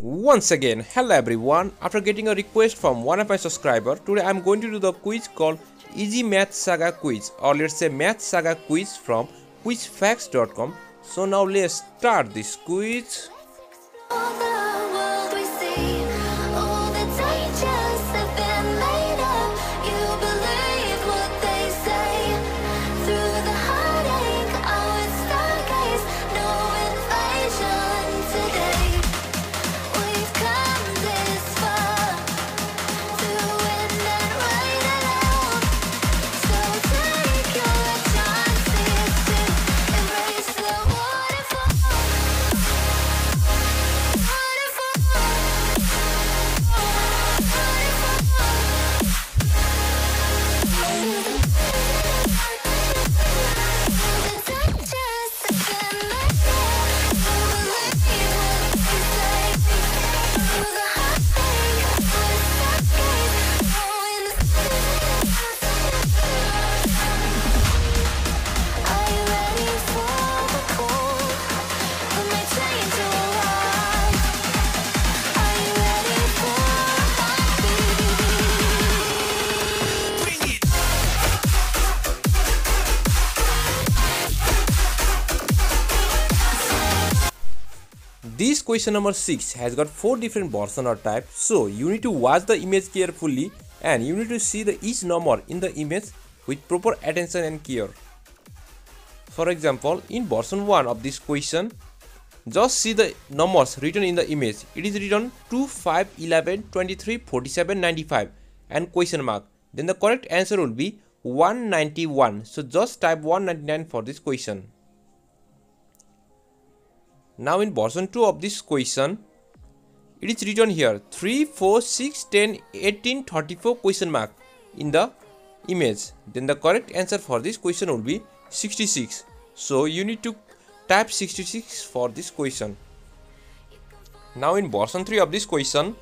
Once again, hello everyone. After getting a request from one of my subscriber, today I'm going to do the quiz called Easy Math Saga Quiz or let's say Math Saga Quiz from quizfacts.com. So now let's start this quiz. This question number 6 has got 4 different version or type. So you need to watch the image carefully and you need to see the each number in the image with proper attention and care. For example, in version 1 of this question, just see the numbers written in the image. It is written 2, 5, 11, 23, 47, 95 and question mark. Then the correct answer will be 191. So just type 199 for this question. Now in version 2 of this question, it is written here 3, 4, 6, 10, 18, 34 question mark in the image. Then the correct answer for this question will be 66. So you need to type 66 for this question. Now in version 3 of this question,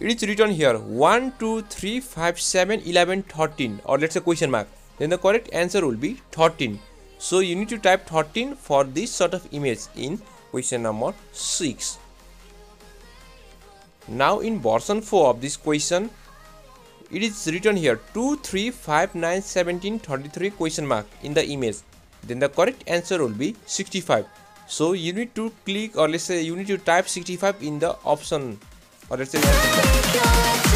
it is written here 1, 2, 3, 5, 7, 11, 13 or let's say question mark. Then the correct answer will be 13. So you need to type 13 for this sort of image in question number 6. Now in version 4 of this question, it is written here 2, 3, 5, 9, 17, 33 question mark in the image. Then the correct answer will be 65. So you need to click or let's say you need to type 65 in the option or let's say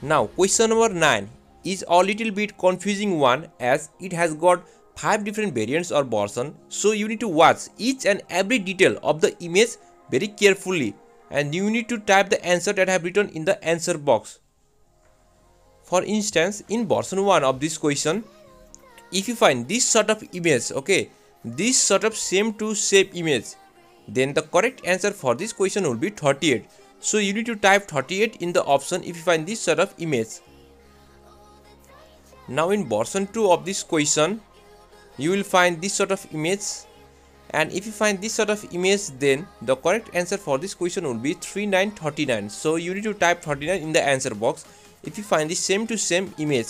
Now question number 9 is a little bit confusing one as it has got 5 different variants or version so you need to watch each and every detail of the image very carefully and you need to type the answer that I have written in the answer box. For instance in version 1 of this question if you find this sort of image okay this sort of same to shape image then the correct answer for this question will be 38 so you need to type 38 in the option if you find this sort of image. Now in version 2 of this question you will find this sort of image. And if you find this sort of image then the correct answer for this question will be 3939 so you need to type 39 in the answer box if you find the same to same image.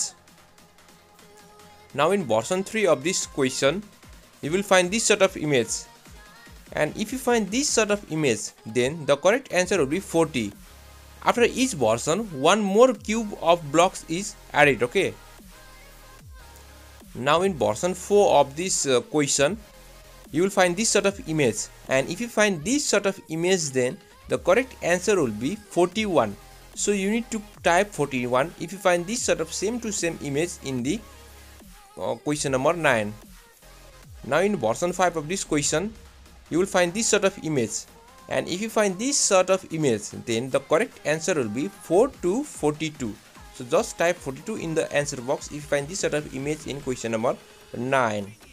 Now in version 3 of this question, you will find this sort of image. And if you find this sort of image, then the correct answer will be 40. After each version, one more cube of blocks is added, okay? Now in version 4 of this uh, question, you will find this sort of image. And if you find this sort of image, then the correct answer will be 41. So you need to type 41 if you find this sort of same to same image in the uh, question number 9 now in version 5 of this question you will find this sort of image. And if you find this sort of image then the correct answer will be 4 to 42 so just type 42 in the answer box if you find this sort of image in question number 9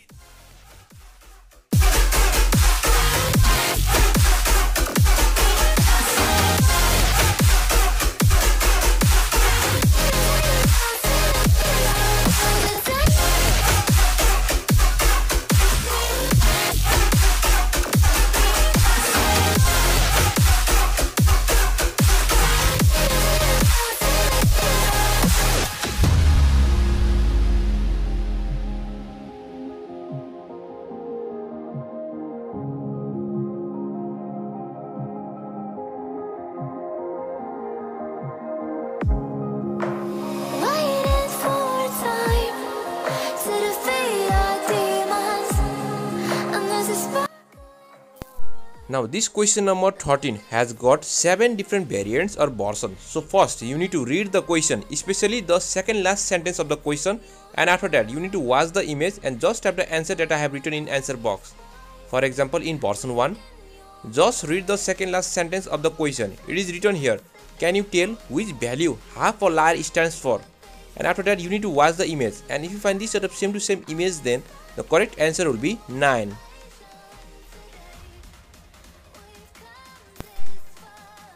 Now this question number 13 has got 7 different variants or versions. So first you need to read the question, especially the second last sentence of the question and after that you need to watch the image and just type the answer that I have written in answer box. For example in version 1, just read the second last sentence of the question. It is written here. Can you tell which value half a liar stands for? And after that you need to watch the image and if you find this sort of same to same image then the correct answer will be 9.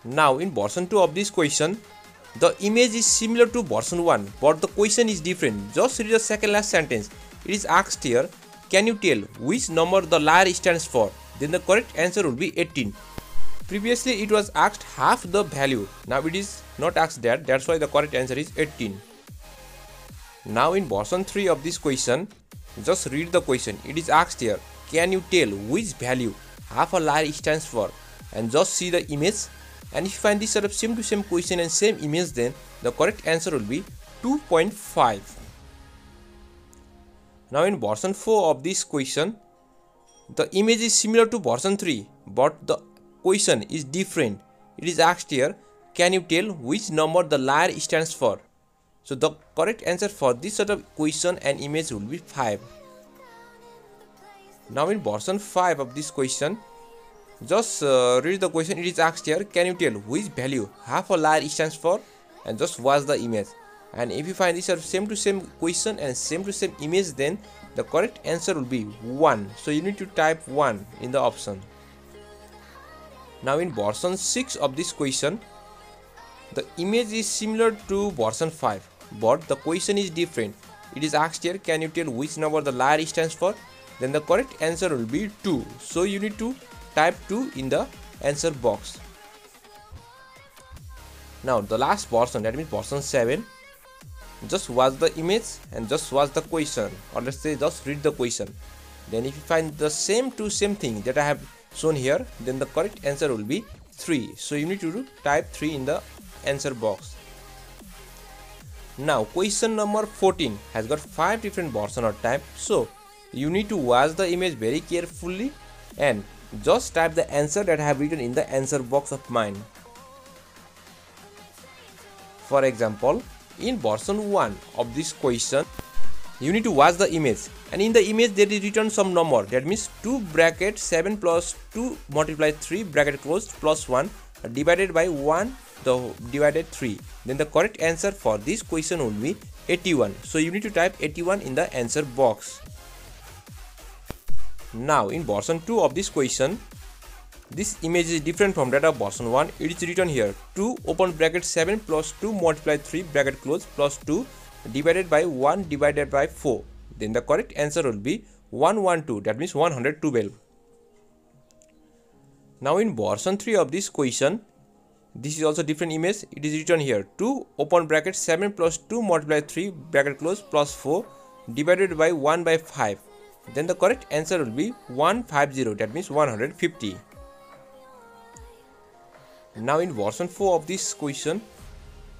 Now in version 2 of this question, the image is similar to version 1 but the question is different. Just read the second last sentence. It is asked here, can you tell which number the liar stands for? Then the correct answer will be 18. Previously it was asked half the value. Now it is not asked that. That's why the correct answer is 18. Now in version 3 of this question, just read the question. It is asked here, can you tell which value half a liar stands for? And just see the image and if you find this sort of same to same question and same image then the correct answer will be 2.5 now in version 4 of this question the image is similar to version 3 but the question is different. It is asked here can you tell which number the liar stands for? So the correct answer for this sort of question and image will be 5 now in version 5 of this question just uh, read the question. It is asked here. Can you tell which value half a liar stands for? And just watch the image. And if you find this same to same question and same to same image, then the correct answer will be 1. So you need to type 1 in the option. Now in version 6 of this question, the image is similar to version 5, but the question is different. It is asked here, can you tell which number the liar stands for? Then the correct answer will be 2. So you need to type 2 in the answer box. Now the last portion that means portion 7 just watch the image and just watch the question. Or let's say just read the question. Then if you find the same two same thing that I have shown here then the correct answer will be 3 so you need to type 3 in the answer box. Now question number 14 has got 5 different version or type. So you need to watch the image very carefully and just type the answer that I have written in the answer box of mine. For example, in version 1 of this question, you need to watch the image. And in the image there is written some number. That means 2 bracket 7 plus 2 multiply 3 bracket closed plus 1 divided by 1 the divided 3 then the correct answer for this question will be 81 so you need to type 81 in the answer box now in version 2 of this question, this image is different from that of version 1. It is written here 2 open bracket 7 plus 2 multiply 3 bracket close plus 2 divided by 1 divided by 4. Then the correct answer will be 112 that means 112. Now in version 3 of this question, this is also different image. It is written here 2 open bracket 7 plus 2 multiply 3 bracket close plus 4 divided by 1 by 5 then the correct answer will be 150 that means 150 now in version 4 of this question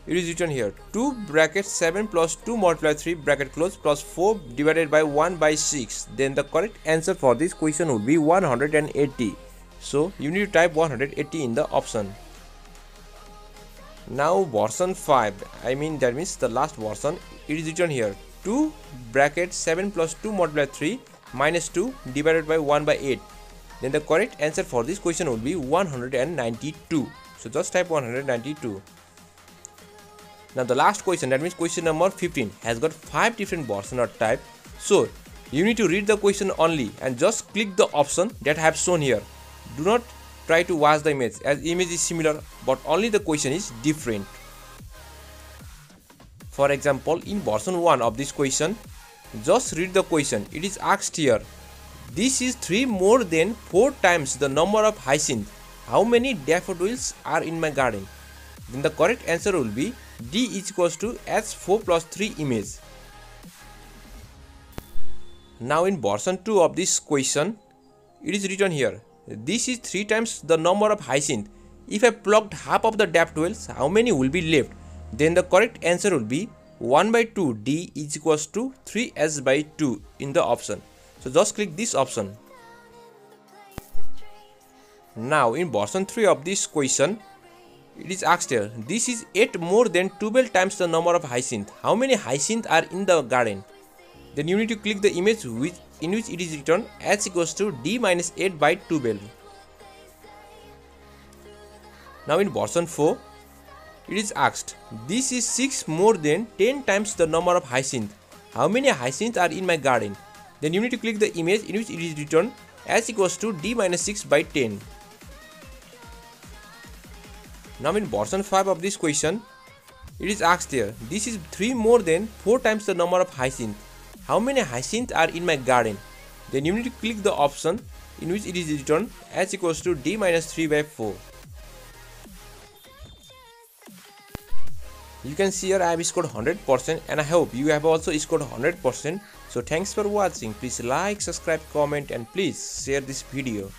it is written here 2 bracket 7 plus 2 multiply 3 bracket close plus 4 divided by 1 by 6 then the correct answer for this question would be 180 so you need to type 180 in the option. Now version 5 i mean that means the last version it is written here 2 bracket 7 plus 2 multiply 3 minus 2 divided by 1 by 8 then the correct answer for this question would be 192 so just type 192 now the last question that means question number 15 has got 5 different version or type. So you need to read the question only and just click the option that I have shown here. Do not try to watch the image as image is similar but only the question is different for example in version 1 of this question just read the question. It is asked here. This is 3 more than 4 times the number of hyacinth. How many daffodils are in my garden? Then the correct answer will be D is equals to H4 plus 3 image. Now in version 2 of this question, it is written here. This is 3 times the number of hyacinth. If I plucked half of the daffodils, how many will be left? Then the correct answer will be 1 by 2 d is equals to 3s by 2 in the option. So just click this option. Now in version 3 of this question, it is asked here, this is 8 more than 12 times the number of hyacinth. How many hyacinth are in the garden? Then you need to click the image which, in which it is written h equals to d minus 8 by 12. Now in version 4, it is asked, this is 6 more than 10 times the number of hyacinth. How many hyacinth are in my garden? Then you need to click the image in which it is written as equals to d minus 6 by 10. Now in version 5 of this question, it is asked here, this is 3 more than 4 times the number of hyacinth. How many hyacinth are in my garden? Then you need to click the option in which it is written as equals to d minus 3 by 4. You can see here I have scored 100% and I hope you have also scored 100%. So thanks for watching. Please like, subscribe, comment and please share this video.